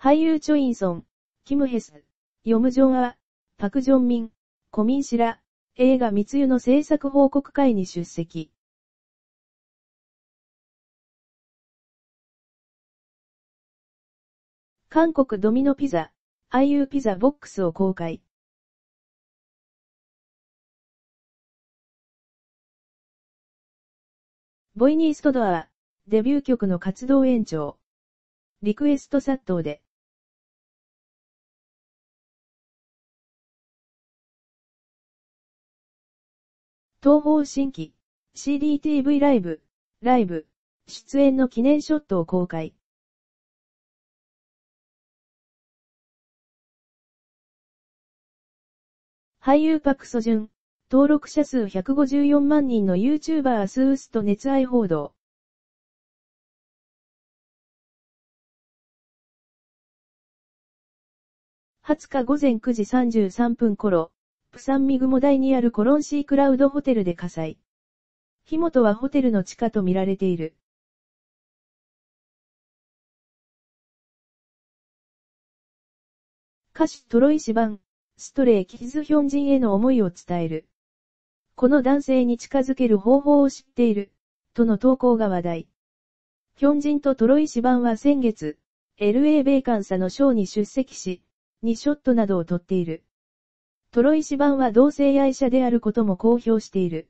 俳優チョインソン、キムヘス、ヨムジョンア、パクジョンミン、コミンシラ、映画密輸の制作報告会に出席。韓国ドミノピザ、IU ピザボックスを公開。ボイニーストドア、デビュー曲の活動延長。リクエスト殺到で。東方新規 CDTV ライブ、ライブ、出演の記念ショットを公開。俳優パクソジュン、登録者数154万人の YouTuber スースと熱愛報道。20日午前9時33分頃、プサンミグモ大にあるコロンシークラウドホテルで火災。火元はホテルの地下とみられている。歌手トロイシバン、ストレイキズヒョン人への思いを伝える。この男性に近づける方法を知っている、との投稿が話題。ヒョンジンとトロイシバンは先月、LA 米韓サのショーに出席し、2ショットなどを撮っている。トロイシ版は同性愛者であることも公表している。